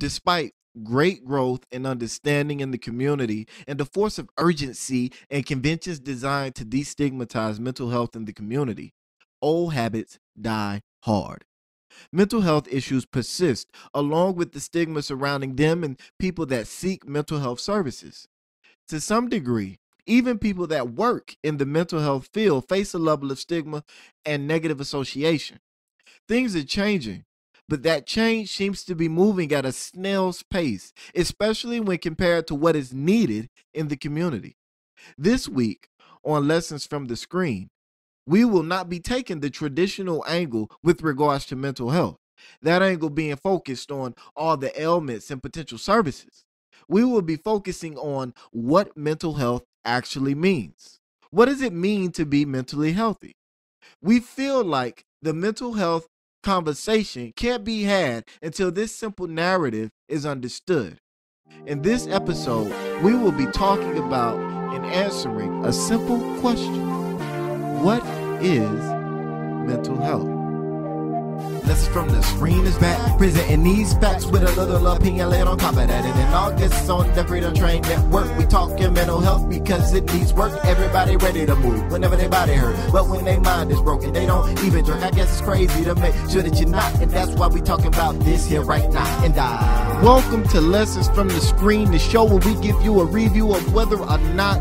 Despite great growth and understanding in the community and the force of urgency and conventions designed to destigmatize mental health in the community, old habits die hard. Mental health issues persist, along with the stigma surrounding them and people that seek mental health services. To some degree, even people that work in the mental health field face a level of stigma and negative association. Things are changing, but that change seems to be moving at a snail's pace, especially when compared to what is needed in the community. This week, on Lessons from the Screen, we will not be taking the traditional angle with regards to mental health, that angle being focused on all the ailments and potential services. We will be focusing on what mental health actually means. What does it mean to be mentally healthy? We feel like the mental health conversation can't be had until this simple narrative is understood. In this episode, we will be talking about and answering a simple question What is mental health? Is from the screen is back, presenting these facts with a little opinion laid on top of that. And in August on the Freedom Train Network, we talking mental health because it needs work. Everybody ready to move whenever their body hurt, but when their mind is broken, they don't even drink. I guess it's crazy to make sure that you're not, and that's why we talking about this here right now. And I welcome to Lessons from the Screen, the show where we give you a review of whether or not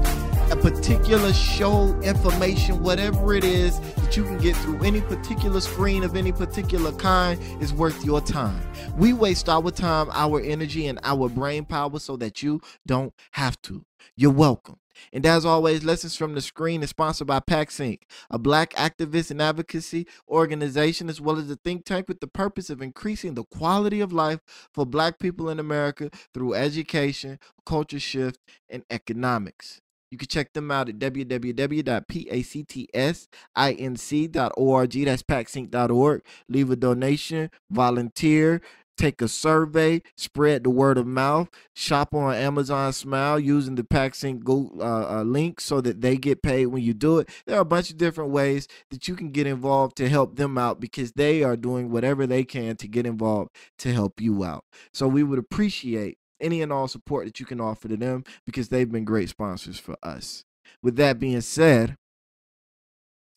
a particular show information, whatever it is that you can get through any particular screen of any particular kind is worth your time. We waste our time, our energy, and our brain power so that you don't have to. You're welcome. And as always, Lessons from the Screen is sponsored by PAX a black activist and advocacy organization, as well as a think tank with the purpose of increasing the quality of life for black people in America through education, culture shift, and economics. You can check them out at www.paxinc.org. That's paxinc.org. Leave a donation, volunteer, take a survey, spread the word of mouth, shop on Amazon Smile using the PAX Inc uh, uh, link so that they get paid when you do it. There are a bunch of different ways that you can get involved to help them out because they are doing whatever they can to get involved to help you out. So we would appreciate any and all support that you can offer to them because they've been great sponsors for us. With that being said,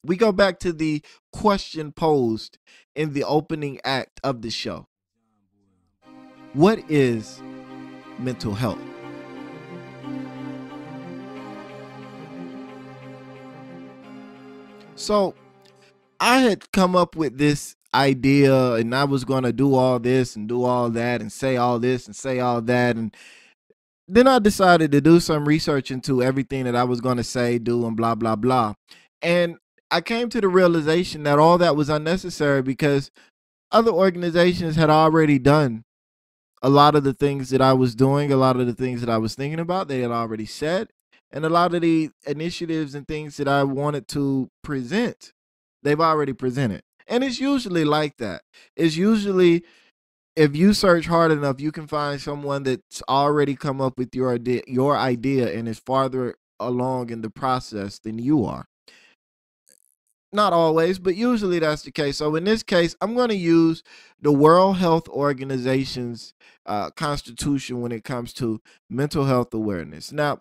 we go back to the question posed in the opening act of the show. What is mental health? So, I had come up with this idea and I was going to do all this and do all that and say all this and say all that and then I decided to do some research into everything that I was going to say, do and blah blah blah. And I came to the realization that all that was unnecessary because other organizations had already done a lot of the things that I was doing, a lot of the things that I was thinking about, they had already said, and a lot of the initiatives and things that I wanted to present, they've already presented. And it's usually like that. It's usually if you search hard enough, you can find someone that's already come up with your idea, your idea, and is farther along in the process than you are. Not always, but usually that's the case. So in this case, I'm going to use the World Health Organization's uh, constitution when it comes to mental health awareness. Now,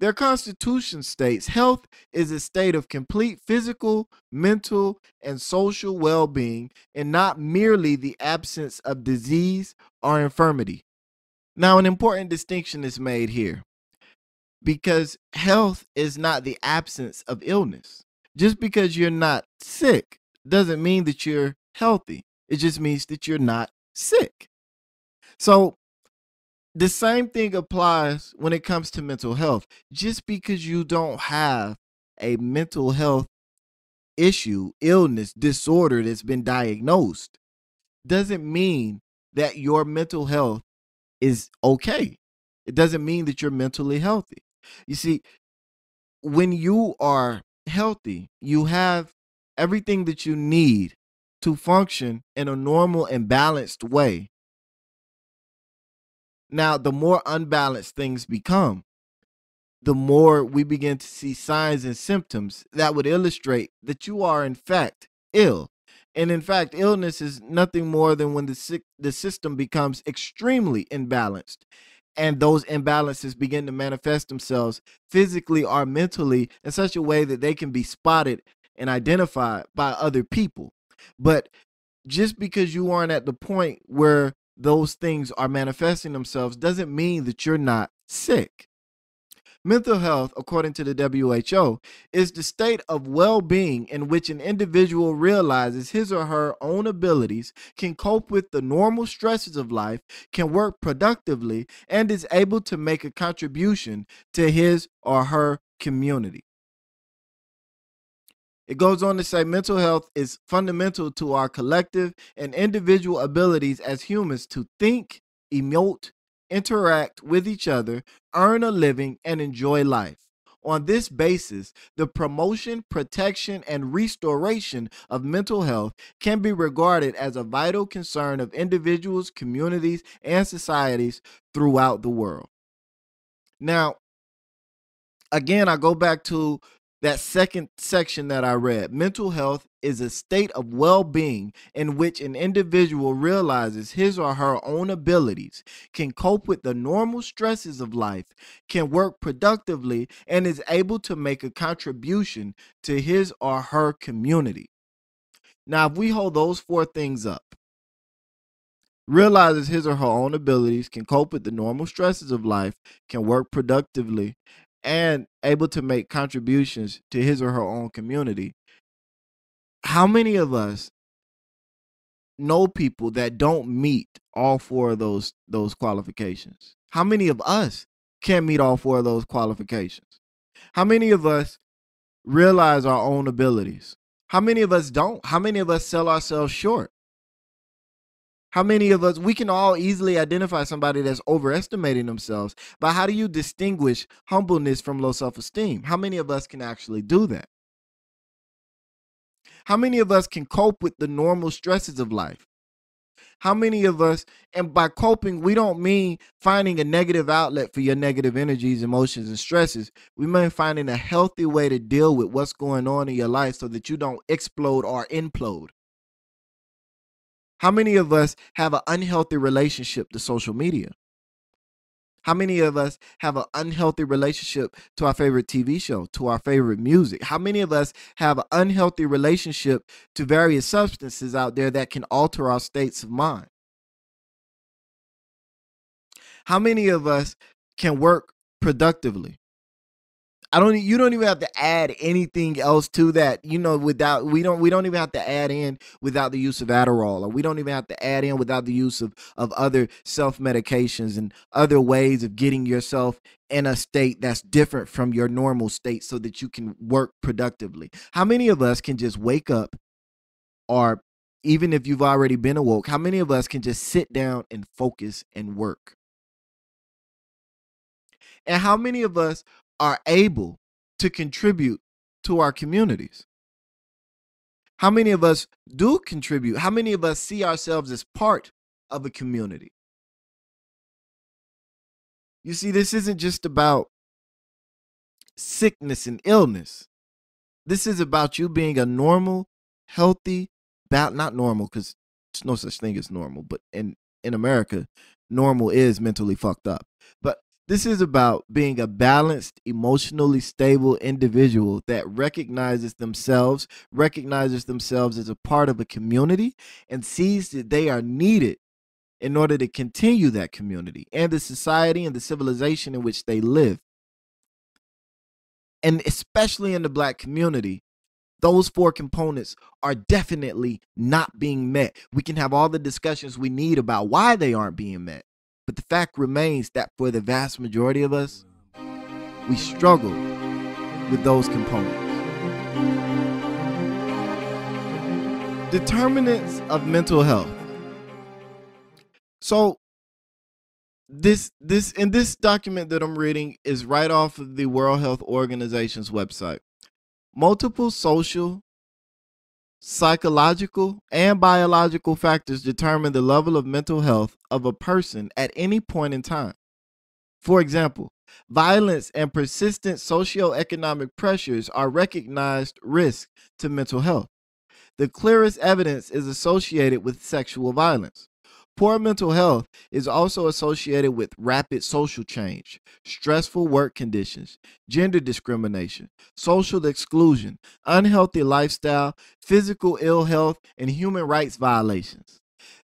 their constitution states health is a state of complete physical, mental, and social well being, and not merely the absence of disease or infirmity. Now, an important distinction is made here because health is not the absence of illness. Just because you're not sick doesn't mean that you're healthy, it just means that you're not sick. So, the same thing applies when it comes to mental health. Just because you don't have a mental health issue, illness, disorder that's been diagnosed doesn't mean that your mental health is okay. It doesn't mean that you're mentally healthy. You see, when you are healthy, you have everything that you need to function in a normal and balanced way now, the more unbalanced things become, the more we begin to see signs and symptoms that would illustrate that you are, in fact, ill. And in fact, illness is nothing more than when the sick, the system becomes extremely imbalanced and those imbalances begin to manifest themselves physically or mentally in such a way that they can be spotted and identified by other people. But just because you aren't at the point where those things are manifesting themselves doesn't mean that you're not sick. Mental health, according to the WHO, is the state of well being in which an individual realizes his or her own abilities, can cope with the normal stresses of life, can work productively, and is able to make a contribution to his or her community. It goes on to say mental health is fundamental to our collective and individual abilities as humans to think, emote, interact with each other, earn a living, and enjoy life. On this basis, the promotion, protection, and restoration of mental health can be regarded as a vital concern of individuals, communities, and societies throughout the world. Now, again, I go back to that second section that I read. Mental health is a state of well being in which an individual realizes his or her own abilities, can cope with the normal stresses of life, can work productively, and is able to make a contribution to his or her community. Now, if we hold those four things up, realizes his or her own abilities, can cope with the normal stresses of life, can work productively, and able to make contributions to his or her own community. How many of us know people that don't meet all four of those those qualifications? How many of us can't meet all four of those qualifications? How many of us realize our own abilities? How many of us don't? How many of us sell ourselves short? How many of us, we can all easily identify somebody that's overestimating themselves, but how do you distinguish humbleness from low self esteem? How many of us can actually do that? How many of us can cope with the normal stresses of life? How many of us, and by coping, we don't mean finding a negative outlet for your negative energies, emotions, and stresses. We mean finding a healthy way to deal with what's going on in your life so that you don't explode or implode. How many of us have an unhealthy relationship to social media? How many of us have an unhealthy relationship to our favorite TV show, to our favorite music? How many of us have an unhealthy relationship to various substances out there that can alter our states of mind? How many of us can work productively? I don't you don't even have to add anything else to that. You know, without we don't we don't even have to add in without the use of Adderall or we don't even have to add in without the use of of other self-medications and other ways of getting yourself in a state that's different from your normal state so that you can work productively. How many of us can just wake up or even if you've already been awoke, how many of us can just sit down and focus and work? And how many of us are able to contribute to our communities? How many of us do contribute? How many of us see ourselves as part of a community? You see, this isn't just about sickness and illness. This is about you being a normal, healthy, about not normal, because there's no such thing as normal, but in, in America, normal is mentally fucked up. But this is about being a balanced, emotionally stable individual that recognizes themselves, recognizes themselves as a part of a community, and sees that they are needed in order to continue that community and the society and the civilization in which they live. And especially in the black community, those four components are definitely not being met. We can have all the discussions we need about why they aren't being met. But the fact remains that for the vast majority of us, we struggle with those components. Determinants of mental health. So this this in this document that I'm reading is right off of the World Health Organization's website. Multiple social, Psychological and biological factors determine the level of mental health of a person at any point in time. For example, violence and persistent socioeconomic pressures are recognized risks to mental health. the clearest evidence is associated with sexual violence. Poor mental health is also associated with rapid social change, stressful work conditions, gender discrimination, social exclusion, unhealthy lifestyle, physical ill health, and human rights violations.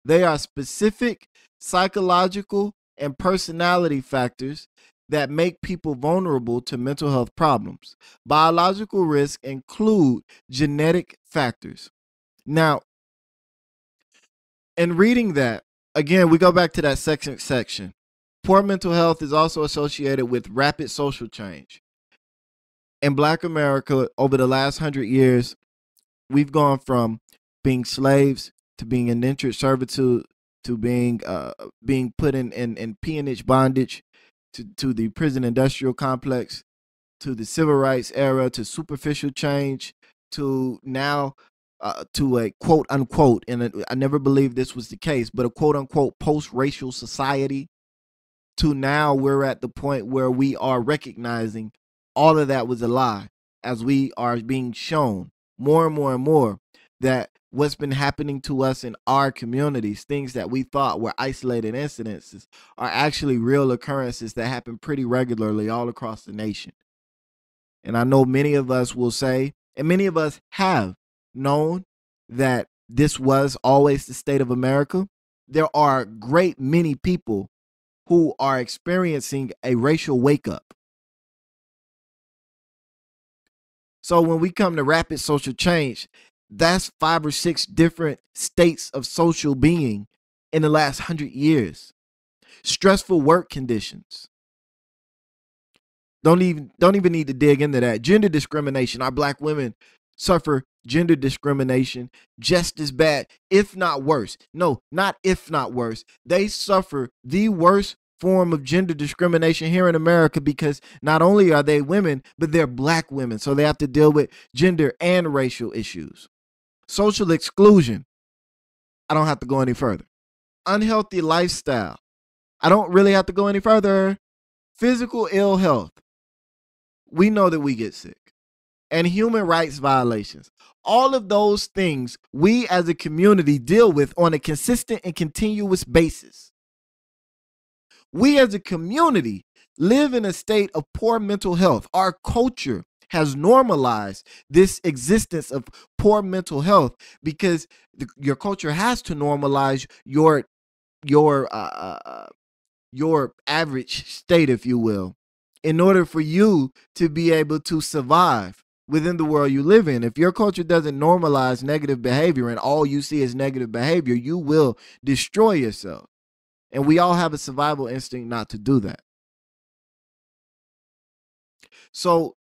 They are specific psychological and personality factors that make people vulnerable to mental health problems. Biological risks include genetic factors. Now, in reading that, again, we go back to that second section. Poor mental health is also associated with rapid social change. In Black America, over the last hundred years, we've gone from being slaves to being indentured servitude to being uh, being put in, in, in peonage bondage to, to the prison industrial complex to the civil rights era to superficial change to now uh, to a quote unquote, and I never believed this was the case, but a quote unquote post racial society to now we're at the point where we are recognizing all of that was a lie as we are being shown more and more and more that what's been happening to us in our communities, things that we thought were isolated incidences, are actually real occurrences that happen pretty regularly all across the nation. And I know many of us will say, and many of us have known that this was always the state of America, there are great many people who are experiencing a racial wake up. So when we come to rapid social change, that's five or six different states of social being in the last hundred years. Stressful work conditions. Don't even don't even need to dig into that. Gender discrimination. Our black women suffer gender discrimination just as bad, if not worse. No, not if not worse. They suffer the worst form of gender discrimination here in America because not only are they women, but they're black women. So they have to deal with gender and racial issues. Social exclusion. I don't have to go any further. Unhealthy lifestyle. I don't really have to go any further. Physical ill health. We know that we get sick and human rights violations. All of those things we as a community deal with on a consistent and continuous basis. We as a community live in a state of poor mental health. Our culture has normalized this existence of poor mental health because the, your culture has to normalize your your uh, uh, your average state, if you will, in order for you to be able to survive within the world you live in. If your culture doesn't normalize negative behavior and all you see is negative behavior, you will destroy yourself. And we all have a survival instinct not to do that. So,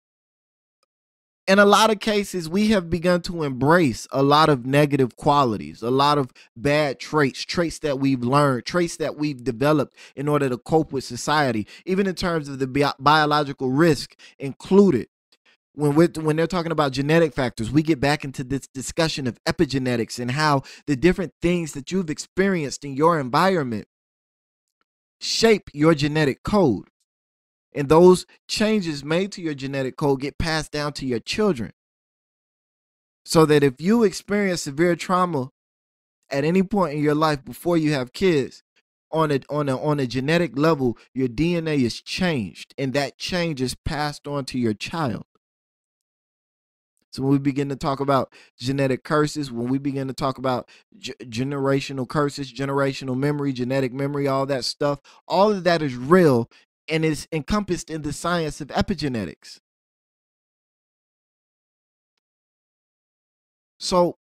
in a lot of cases, we have begun to embrace a lot of negative qualities, a lot of bad traits, traits that we've learned, traits that we've developed in order to cope with society, even in terms of the bi- biological risk included when we're, when they're talking about genetic factors, we get back into this discussion of epigenetics and how the different things that you've experienced in your environment shape your genetic code. And those changes made to your genetic code get passed down to your children. So that if you experience severe trauma at any point in your life before you have kids, on a on a on a genetic level, your DNA is changed, and that change is passed on to your child. So when we begin to talk about genetic curses, when we begin to talk about g- generational curses, generational memory, genetic memory, all that stuff, all of that is real and is encompassed in the science of epigenetics. So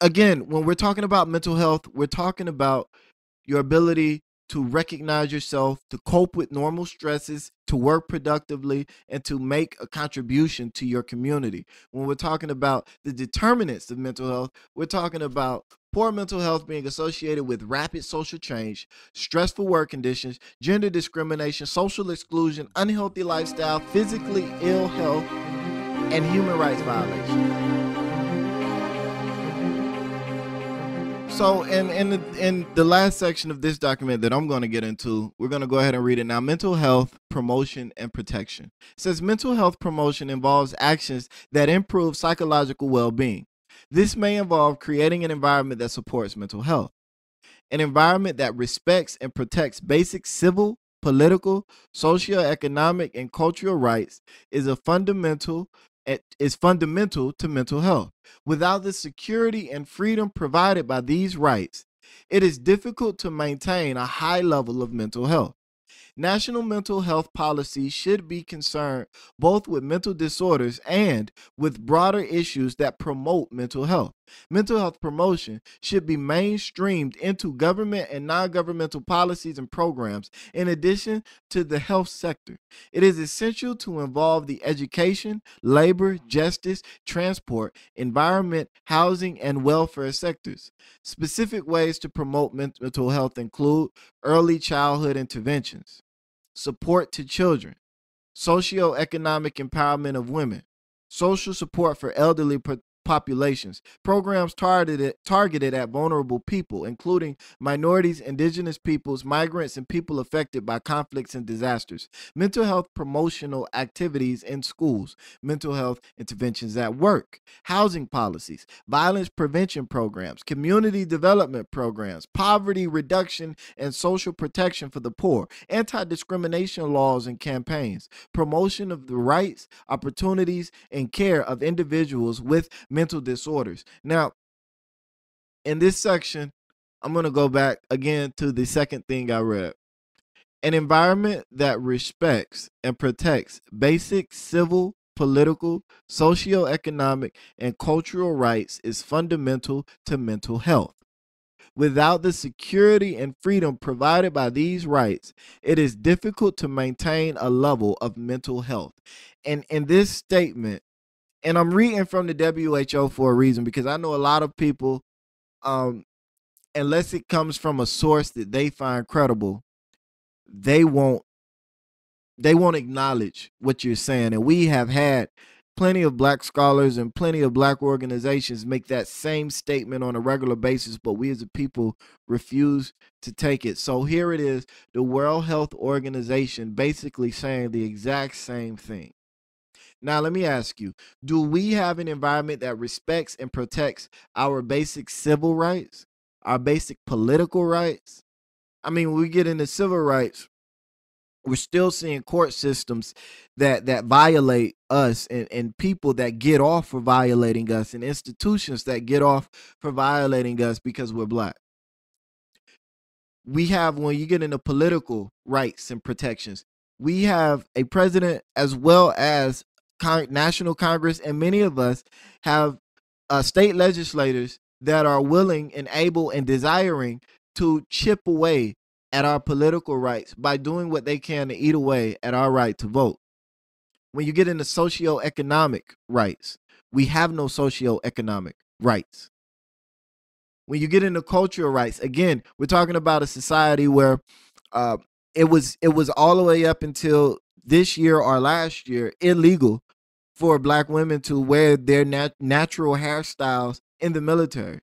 again, when we're talking about mental health, we're talking about your ability to recognize yourself, to cope with normal stresses, to work productively, and to make a contribution to your community. When we're talking about the determinants of mental health, we're talking about poor mental health being associated with rapid social change, stressful work conditions, gender discrimination, social exclusion, unhealthy lifestyle, physically ill health, and human rights violations. So, in in the, in the last section of this document that I'm going to get into, we're going to go ahead and read it now. Mental health promotion and protection it says mental health promotion involves actions that improve psychological well-being. This may involve creating an environment that supports mental health, an environment that respects and protects basic civil, political, socioeconomic, and cultural rights is a fundamental is fundamental to mental health. Without the security and freedom provided by these rights, it is difficult to maintain a high level of mental health. National mental health policy should be concerned both with mental disorders and with broader issues that promote mental health. Mental health promotion should be mainstreamed into government and non governmental policies and programs, in addition to the health sector. It is essential to involve the education, labor, justice, transport, environment, housing, and welfare sectors. Specific ways to promote mental health include early childhood interventions support to children, socioeconomic empowerment of women, social support for elderly populations, programs targeted targeted at vulnerable people, including minorities, indigenous peoples, migrants, and people affected by conflicts and disasters, mental health promotional activities in schools, mental health interventions at work, housing policies, violence prevention programs, community development programs, poverty reduction and social protection for the poor, anti-discrimination laws and campaigns, promotion of the rights, opportunities, and care of individuals with mental mental disorders. Now, in this section, I'm going to go back again to the second thing I read. An environment that respects and protects basic civil, political, socio-economic, and cultural rights is fundamental to mental health. Without the security and freedom provided by these rights, it is difficult to maintain a level of mental health. And in this statement, and I'm reading from the WHO for a reason because I know a lot of people, um, unless it comes from a source that they find credible, they won't they won't acknowledge what you're saying. And we have had plenty of black scholars and plenty of black organizations make that same statement on a regular basis, but we as a people refuse to take it. So here it is the World Health Organization basically saying the exact same thing. Now, let me ask you do we have an environment that respects and protects our basic civil rights, our basic political rights? I mean, when we get into civil rights, we're still seeing court systems that that violate us and, and people that get off for violating us and institutions that get off for violating us because we're black we have when you get into political rights and protections we have a president as well as Con- National Congress, and many of us have uh, state legislators that are willing and able and desiring to chip away at our political rights by doing what they can to eat away at our right to vote. When you get into socioeconomic rights, we have no socioeconomic rights. When you get into cultural rights, again, we're talking about a society where uh, it was it was all the way up until this year or last year illegal for black women to wear their nat- natural hairstyles in the military.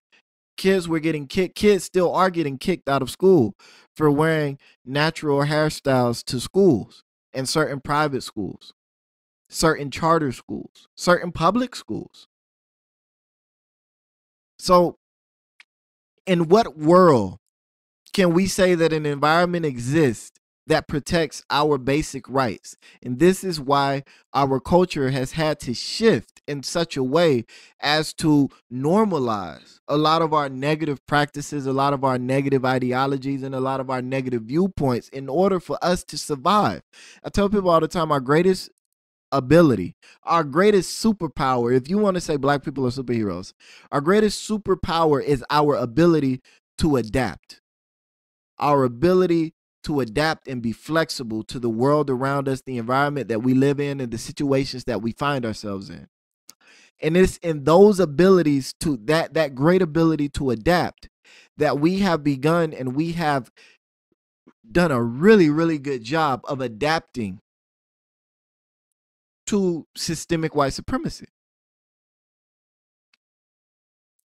Kids were getting kicked, kids still are getting kicked out of school for wearing natural hairstyles to schools and certain private schools, certain charter schools, certain public schools. So, in what world can we say that an environment exists that protects our basic rights. And this is why our culture has had to shift in such a way as to normalize a lot of our negative practices, a lot of our negative ideologies, and a lot of our negative viewpoints in order for us to survive. I tell people all the time our greatest ability, our greatest superpower, if you want to say black people are superheroes, our greatest superpower is our ability to adapt. Our ability to adapt and be flexible to the world around us, the environment that we live in, and the situations that we find ourselves in. And it's in those abilities to that that great ability to adapt that we have begun and we have done a really really good job of adapting to systemic white supremacy.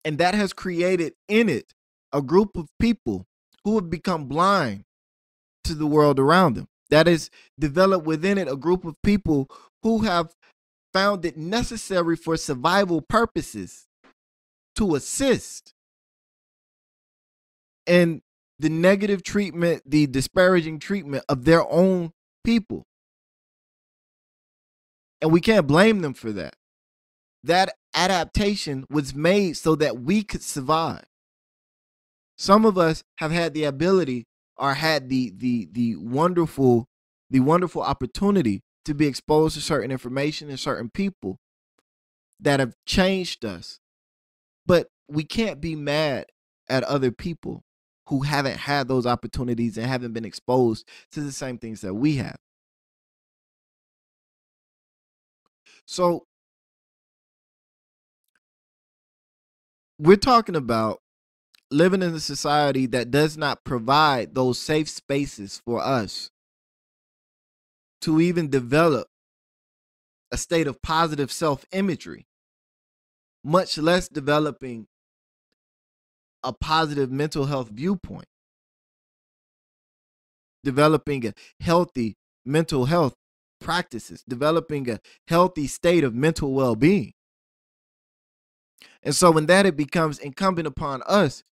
And that has created in it a group of people who have become blind to the world around them. That is developed within it a group of people who have found it necessary for survival purposes to assist in the negative treatment, the disparaging treatment of their own people. And we can't blame them for that. That adaptation was made so that we could survive. Some of us have had the ability or had the the the wonderful the wonderful opportunity to be exposed to certain information and certain people that have changed us. But we can't be mad at other people who haven't had those opportunities and haven't been exposed to the same things that we have. So we're talking about living in a society that does not provide those safe spaces for us to even develop a state of positive self imagery, much less developing a positive mental health viewpoint, developing a healthy mental health practices, developing a healthy state of mental well being. And so, when that it becomes incumbent upon us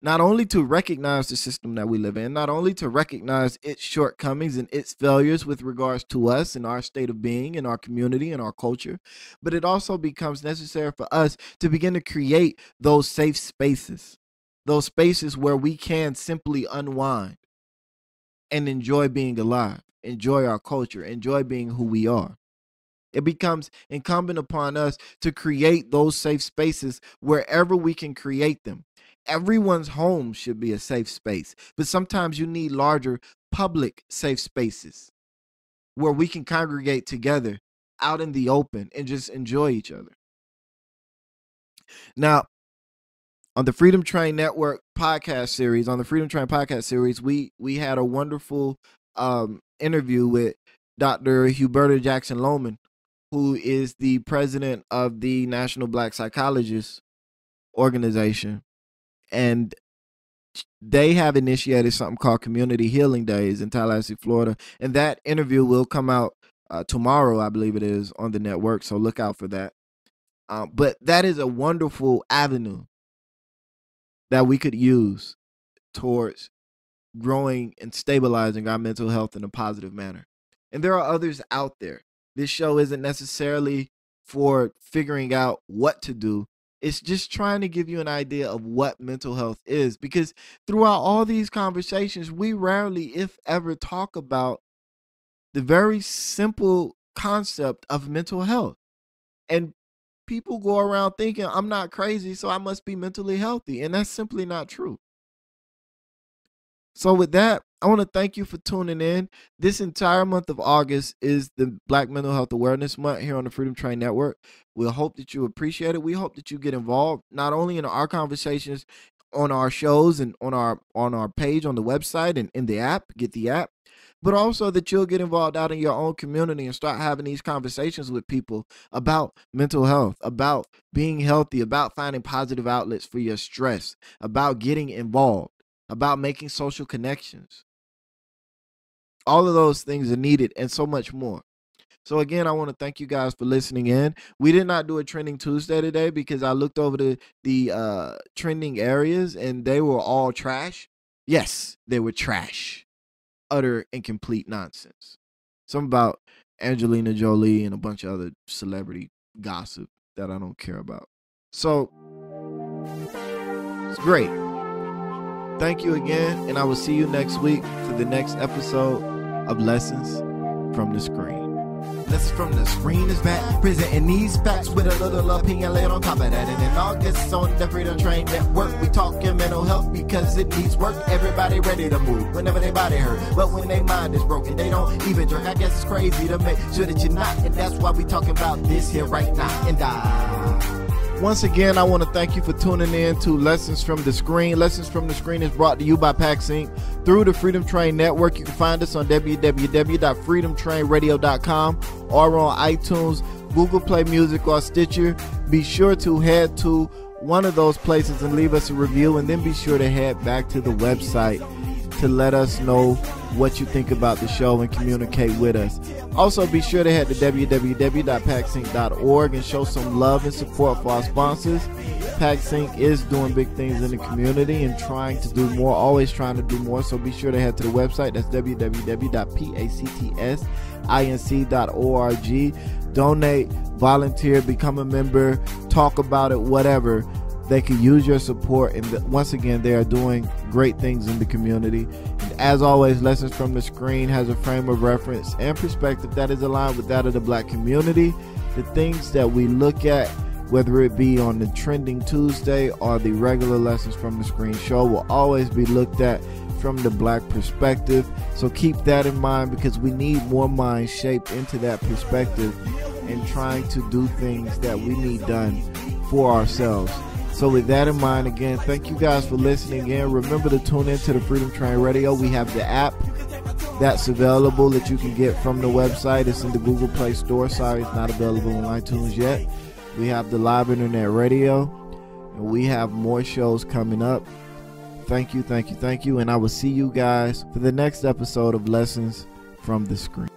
not only to recognize the system that we live in, not only to recognize its shortcomings and its failures with regards to us and our state of being and our community and our culture, but it also becomes necessary for us to begin to create those safe spaces, those spaces where we can simply unwind and enjoy being alive, enjoy our culture, enjoy being who we are. It becomes incumbent upon us to create those safe spaces wherever we can create them everyone's home should be a safe space, but sometimes you need larger public safe spaces where we can congregate together out in the open and just enjoy each other. Now, on the Freedom Train Network podcast series, on the Freedom Train podcast series, we we had a wonderful um, interview with Dr. Huberta Jackson Lowman, who is the president of the National Black Psychologists Organization and they have initiated something called Community Healing Days in Tallahassee, Florida, and that interview will come out uh, tomorrow, I believe it is, on the network. So look out for that. Um, but that is a wonderful avenue that we could use towards growing and stabilizing our mental health in a positive manner. And there are others out there. This show isn't necessarily for figuring out what to do, it's just trying to give you an idea of what mental health is because throughout all these conversations, we rarely, if ever, talk about the very simple concept of mental health. And people go around thinking, I'm not crazy, so I must be mentally healthy. And that's simply not true. So, with that, I want to thank you for tuning in. This entire month of August is the Black Mental Health Awareness Month here on the Freedom Train Network. We hope that you appreciate it. We hope that you get involved not only in our conversations on our shows and on our on our page on the website and in the app, get the app, but also that you'll get involved out in your own community and start having these conversations with people about mental health, about being healthy, about finding positive outlets for your stress, about getting involved, about making social connections. All of those things are needed and so much more. So again, I want to thank you guys for listening in. We did not do a trending Tuesday today because I looked over the the uh, trending areas and they were all trash. Yes, they were trash, utter and complete nonsense. Some about Angelina Jolie and a bunch of other celebrity gossip that I don't care about. So it's great. Thank you again, and I will see you next week for the next episode of Lessons from the Screen. Lessons from the Screen is back, presenting these facts with a little opinion laid on top of that. And in August on the Freedom Train Network, we talking mental health because it needs work. Everybody ready to move whenever they body hurt, but when their mind is broken, they don't even jerk. I guess it's crazy to make sure that you're not, and that's why we talking about this here right now. And I. Once again, I want to thank you for tuning in to Lessons from the Screen. Lessons from the Screen is brought to you by PAX Inc. through the Freedom Train Network. You can find us on www.freedomtrainradio.com or on iTunes, Google Play Music, or Stitcher. Be sure to head to one of those places and leave us a review, and then be sure to head back to the website to let us know what you think about the show and communicate with us. Also, be sure to head to www.paxinc.org and show some love and support for our sponsors. PAX Inc is doing big things in the community and trying to do more, always trying to do more. So be sure to head to the website. That's www.paxinc.org. Donate, volunteer, become a member, talk about it, whatever they can use your support. And once again, they are doing great things in the community. And as always, Lessons from the Screen has a frame of reference and perspective that is aligned with that of the black community. The things that we look at, whether it be on the Trending Tuesday or the regular Lessons from the Screen show, will always be looked at from the black perspective. So keep that in mind because we need more minds shaped into that perspective and trying to do things that we need done for ourselves. So with that in mind, again, thank you guys for listening again. Remember to tune in to the Freedom Train Radio. We have the app that's available that you can get from the website. It's in the Google Play Store. Sorry, it's not available on iTunes yet. We have the live internet radio, and we have more shows coming up. Thank you, thank you, thank you. And I will see you guys for the next episode of Lessons from the Screen.